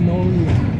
magnolia